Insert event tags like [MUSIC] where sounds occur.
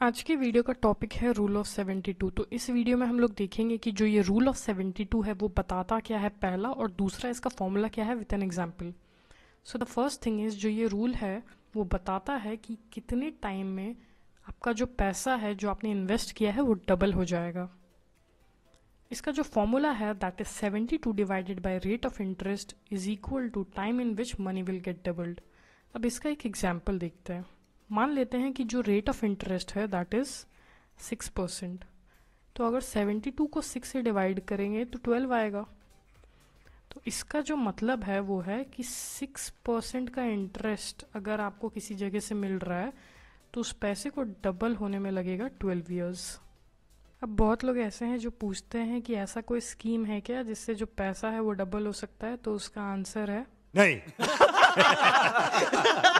आज की वीडियो का टॉपिक है रूल ऑफ़ 72 तो इस वीडियो में हम लोग देखेंगे कि जो ये रूल ऑफ़ 72 है, वो बताता क्या है पहला और दूसरा इसका फॉर्मूला क्या है with an example so the first thing is जो ये रूल है, वो बताता है कि कितने टाइम में आपका जो पैसा है, जो आपने इन्वेस्ट किया है, वो डबल हो जाएगा। इसका जो फॉर्मूला है that is 72 divided by rate of interest is equal to time in which money will get doubled अब इसका एक एग्ज़ाम्पल देखते हैं। मान लेते हैं कि जो रेट ऑफ़ इंटरेस्ट है दैट इज़ सिक्स परसेंट तो अगर सेवेंटी टू को सिक्स से डिवाइड करेंगे तो ट्वेल्व आएगा। तो इसका जो मतलब है वो है कि सिक्स परसेंट का इंटरेस्ट अगर आपको किसी जगह से मिल रहा है तो उस पैसे को डबल होने में लगेगा ट्वेल्व ईयर्स अब बहुत लोग ऐसे हैं जो पूछते हैं कि ऐसा कोई स्कीम है क्या जिससे जो पैसा है वो डबल हो सकता है तो उसका आंसर है नहीं। [LAUGHS] [LAUGHS]